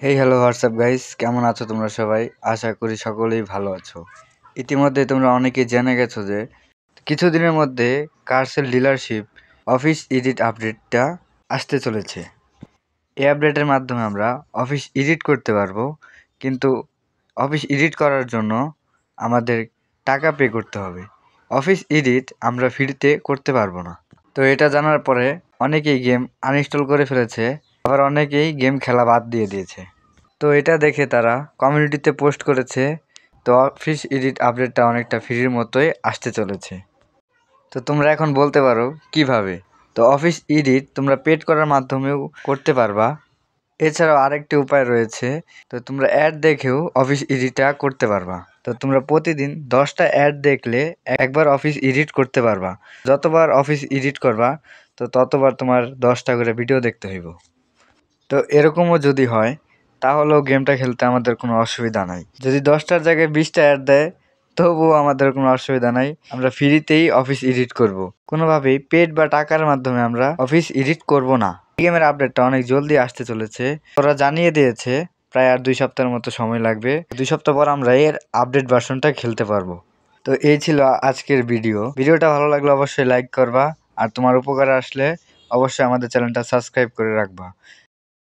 Hey hello WhatsApp guys কেমন আছো তোমরা সবাই? আশা করি সকলেই ভালো আছো। ইতিমধ্যে তোমরা অনেকেই জেনে গেছো যে কিছুদিনের মধ্যে কার্সেল ডিলারশিপ অফিস এডিট আপডেটটা আসতে চলেছে। এই আপডেটের মাধ্যমে আমরা অফিস এডিট করতে পারব, কিন্তু অফিস এডিট করার জন্য আমাদের টাকা পে করতে হবে। অফিস এডিট আমরা ফ্রিতে করতে পারব না। তো এটা জানার পরে অনেকেই গেম আনইনস্টল করে ফেলেছে। আবার অনেকেই গেম খেলা বাদ দিয়ে দিয়েছে। তো এটা দেখে তারা কমিউনিটিতে পোস্ট করেছে। তো অফিস এডিট আপডেটটা অনেকটা ফ্রির মতোই আসতে চলেছে। তো তোমরা এখন বলতে পারো, কীভাবে? তো অফিস এডিট তোমরা পেড করার মাধ্যমেও করতে পারবা। এছাড়াও আরেকটি উপায় রয়েছে, তো তোমরা অ্যাড দেখেও অফিস এডিটটা করতে পারবা। তো তোমরা প্রতিদিন দশটা অ্যাড দেখলে একবার অফিস এডিট করতে পারবা। যতবার অফিস এডিট করবা, তো ততবার তোমার দশটা করে ভিডিও দেখতে হইব। তো এরকমও যদি হয়, তাহলেও গেমটা খেলতে আমাদের কোনো অসুবিধা নাই। যদি দশটার জায়গায় বিশটা অ্যাড দেয়, তবুও আমাদের কোনো অসুবিধা নাই। আমরা ফ্রিতেই অফিস এডিট করব। কোনোভাবেই পেড বা টাকার মাধ্যমে আমরা অফিস এডিট করব না। গেমের আপডেটটা অনেক জলদি আসতে চলেছে। ওরা জানিয়ে দিয়েছে, প্রায় আর দুই সপ্তাহের মতো সময় লাগবে। দুই সপ্তাহ পর আমরা এর আপডেট ভার্সনটা খেলতে পারব। তো এই ছিল আজকের ভিডিও ভিডিওটা ভালো লাগলে অবশ্যই লাইক করবা। আর তোমার উপকারে আসলে অবশ্যই আমাদের চ্যানেলটা সাবস্ক্রাইব করে রাখবা।